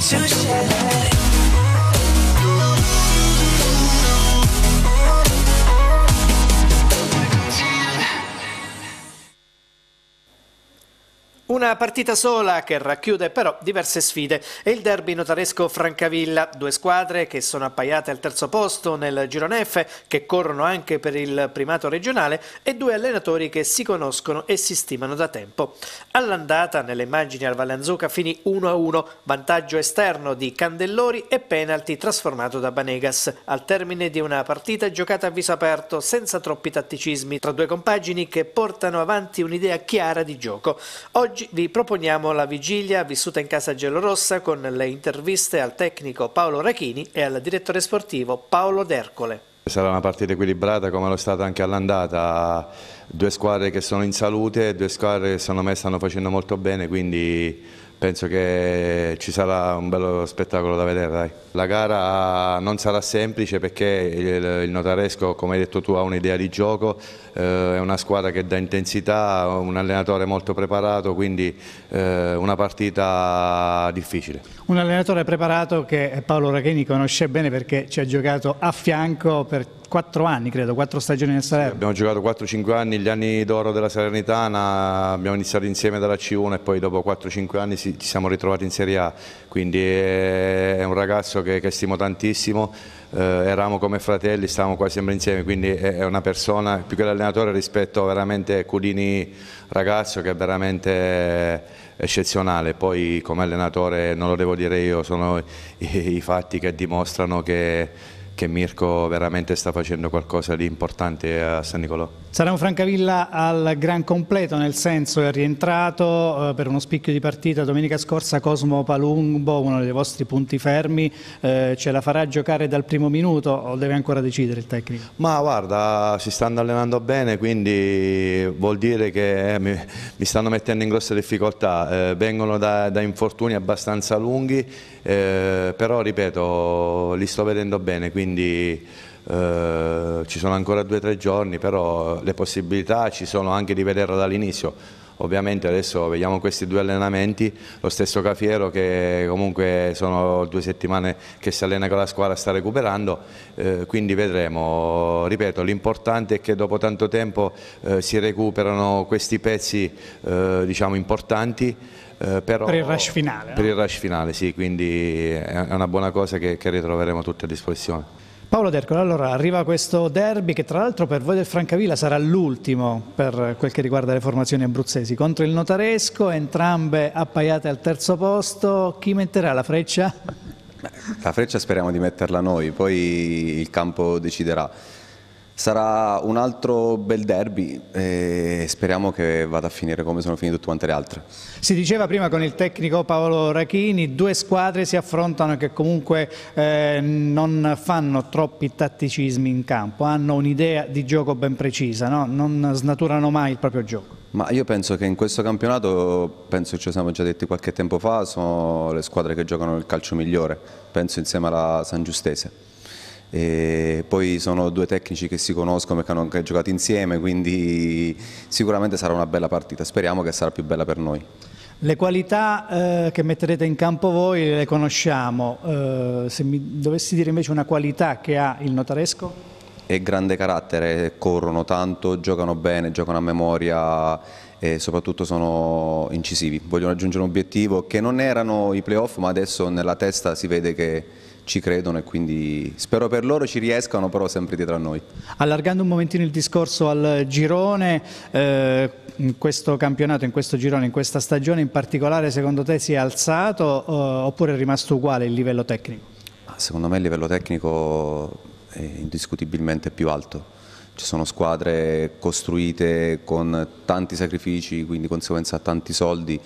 Too you share? Una partita sola che racchiude però diverse sfide. È il derby notaresco Francavilla, due squadre che sono appaiate al terzo posto nel girone F, che corrono anche per il primato regionale, e due allenatori che si conoscono e si stimano da tempo. All'andata, nelle immagini al Vallanzuca, finì 1-1, vantaggio esterno di Candellori e penalty trasformato da Banegas, al termine di una partita giocata a viso aperto, senza troppi tatticismi, tra due compagini che portano avanti un'idea chiara di gioco. Oggi Oggi vi proponiamo la vigilia vissuta in casa giallorossa con le interviste al tecnico Paolo Rachini e al direttore sportivo Paolo D'Ercole. Sarà una partita equilibrata come lo è stata anche all'andata, due squadre che sono in salute, due squadre che secondo me stanno facendo molto bene, quindi penso che ci sarà un bello spettacolo da vedere. Dai. La gara non sarà semplice perché il, Notaresco, come hai detto tu, ha un'idea di gioco, eh, è una squadra che dà intensità, un allenatore molto preparato, quindi eh, una partita difficile. Un allenatore preparato che Paolo Racheni conosce bene perché ci ha giocato a fianco per quattro anni, credo, quattro stagioni nel Salerno. Sì, abbiamo giocato 4-5 anni, gli anni d'oro della Salernitana, abbiamo iniziato insieme dalla C1 e poi dopo 4-5 anni ci siamo ritrovati in Serie A, quindi è un ragazzo che, che stimo tantissimo, eh, eravamo come fratelli, stavamo quasi sempre insieme, quindi è una persona, più che l'allenatore rispetto veramente Cudini ragazzo che è veramente eccezionale, poi come allenatore non lo devo dire io, sono i, i fatti che dimostrano che che Mirko veramente sta facendo qualcosa di importante a San Nicolò. Sarà un Francavilla al gran completo, nel senso è rientrato eh, per uno spicchio di partita domenica scorsa Cosmo Palumbo, uno dei vostri punti fermi, eh, ce la farà giocare dal primo minuto o deve ancora decidere il tecnico? Ma guarda, si stanno allenando bene, quindi vuol dire che eh, mi, mi, stanno mettendo in grosse difficoltà, eh, vengono da, da, infortuni abbastanza lunghi, eh, però ripeto, li sto vedendo bene, quindi eh, ci sono ancora due o tre giorni, però le possibilità ci sono anche di vederla dall'inizio. Ovviamente adesso vediamo questi due allenamenti, lo stesso Cafiero che comunque sono due settimane che si allena con la squadra sta recuperando, eh, quindi vedremo. Ripeto, l'importante è che dopo tanto tempo eh, si recuperano questi pezzi eh, diciamo importanti. Eh, però, per il rush finale. Per no? il rush finale, sì, quindi è una buona cosa che, che ritroveremo tutte a disposizione. Paolo Dercolo, allora arriva questo derby che tra l'altro per voi del Francavilla sarà l'ultimo per quel che riguarda le formazioni abruzzesi, contro il Notaresco, entrambe appaiate al terzo posto, chi metterà la freccia? La freccia speriamo di metterla noi, poi il campo deciderà. Sarà un altro bel derby e speriamo che vada a finire come sono finite tutte quante le altre. Si diceva prima con il tecnico Paolo Rachini, due squadre si affrontano che comunque eh, non fanno troppi tatticismi in campo, hanno un'idea di gioco ben precisa, no? non snaturano mai il proprio gioco. Ma io penso che in questo campionato, penso che ci siamo già detti qualche tempo fa, sono le squadre che giocano il calcio migliore, penso insieme alla San Giustese. E poi sono due tecnici che si conoscono e che hanno anche giocato insieme, quindi sicuramente sarà una bella partita, speriamo che sarà più bella per noi. Le qualità eh, che metterete in campo voi le conosciamo, eh, se mi dovessi dire invece una qualità che ha il notaresco? È grande carattere, corrono tanto, giocano bene, giocano a memoria e soprattutto sono incisivi, vogliono raggiungere un obiettivo che non erano i playoff ma adesso nella testa si vede che ci credono e quindi spero per loro ci riescano però sempre dietro a noi. Allargando un momentino il discorso al girone, eh, in questo campionato, in questo girone, in questa stagione in particolare secondo te si è alzato eh, oppure è rimasto uguale il livello tecnico? Secondo me il livello tecnico è indiscutibilmente più alto. Ci sono squadre costruite con tanti sacrifici, quindi di conseguenza tanti soldi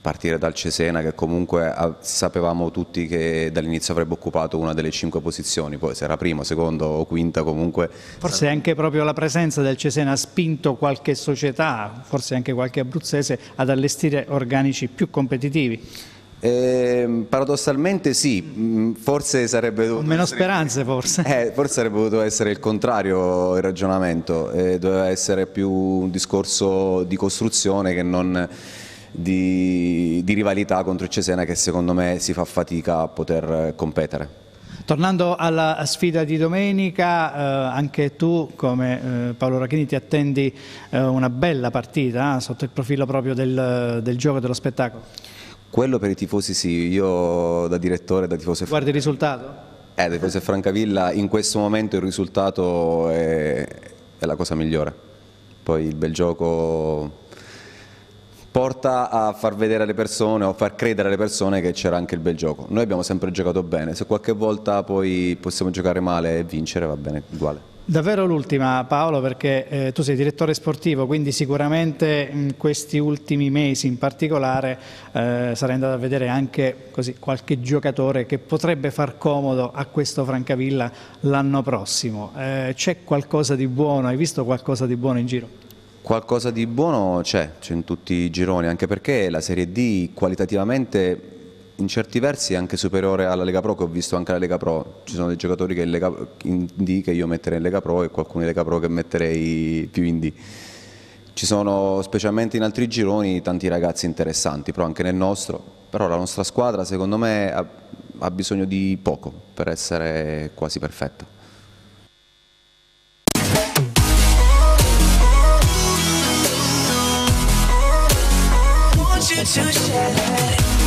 partire dal Cesena che comunque sapevamo tutti che dall'inizio avrebbe occupato una delle cinque posizioni, poi se era primo, secondo o quinta comunque... Forse anche proprio la presenza del Cesena ha spinto qualche società, forse anche qualche abruzzese, ad allestire organici più competitivi. Eh, paradossalmente sì, mm, forse sarebbe dovuto... Con meno essere... speranze forse. Eh, forse sarebbe dovuto essere il contrario il ragionamento, eh, doveva essere più un discorso di costruzione che non di, di rivalità contro il Cesena che secondo me si fa fatica a poter competere. Tornando alla sfida di domenica, eh, anche tu come eh, Paolo Rachini ti attendi eh, una bella partita eh, sotto il profilo proprio del, del gioco e dello spettacolo? Quello per i tifosi sì, io da direttore, da tifoso... Guardi il risultato? Eh, da tifoso Francavilla in questo momento il risultato è, è la cosa migliore. Poi il bel gioco porta a far vedere alle persone o far credere alle persone che c'era anche il bel gioco. Noi abbiamo sempre giocato bene, se qualche volta poi possiamo giocare male e vincere va bene uguale. Davvero l'ultima Paolo perché eh, tu sei direttore sportivo quindi sicuramente in questi ultimi mesi in particolare eh, sarai andato a vedere anche così, qualche giocatore che potrebbe far comodo a questo Francavilla l'anno prossimo. Eh, c'è qualcosa di buono? Hai visto qualcosa di buono in giro? Qualcosa di buono c'è, c'è in tutti i gironi, anche perché la Serie D qualitativamente in certi versi è anche superiore alla Lega Pro che ho visto anche alla Lega Pro. Ci sono dei giocatori che Lega, in D che io metterei in Lega Pro e qualcuno in Lega Pro che metterei più in D. Ci sono specialmente in altri gironi tanti ragazzi interessanti, però anche nel nostro. Però la nostra squadra secondo me ha, ha bisogno di poco per essere quasi perfetta. To share